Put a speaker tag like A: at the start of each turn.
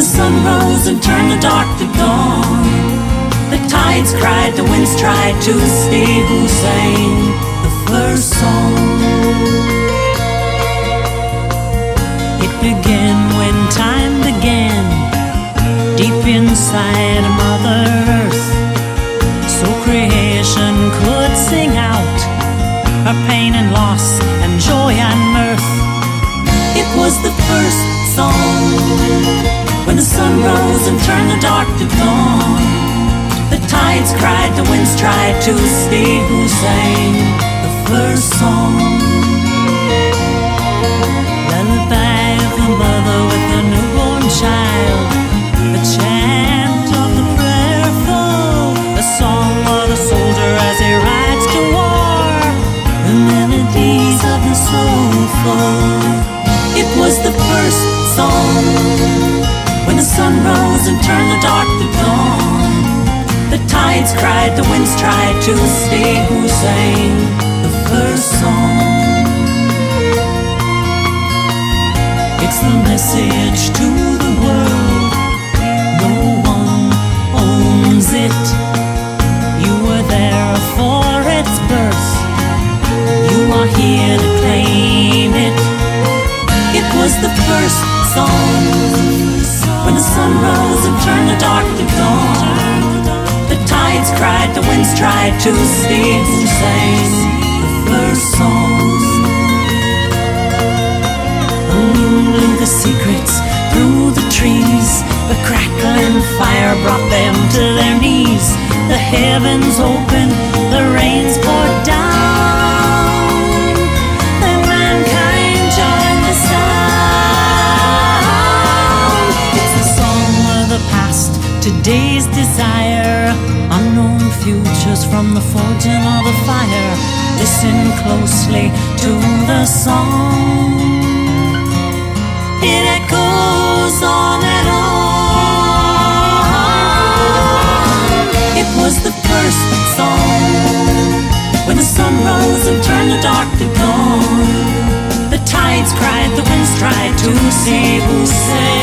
A: the sun rose and turned the dark to dawn. The tides cried, the winds tried to stay who sang the first song. It began when time began, deep inside a mother. Sun rose and turned the dark to dawn. The tides cried, the winds tried to see who sang the first song. Lullaby of the mother with the newborn child. The chant of the prayerful. The song of the soldier as he rides to war. The melodies of the soulful. It was the first song sun rose and turned the dark to dawn. The tides cried, the winds tried to see who sang the first song. It's the message to the world. No one owns it. The tried to who sang the first song. The wind blew the secrets through the trees. The crackling fire brought them to their knees. The heavens opened, the rains poured down. Today's desire. Unknown futures from the forging of the fire. Listen closely to the song. It echoes on and on. It was the first song when the sun rose and turned the dark to dawn. The tides cried, the winds tried to see who sang.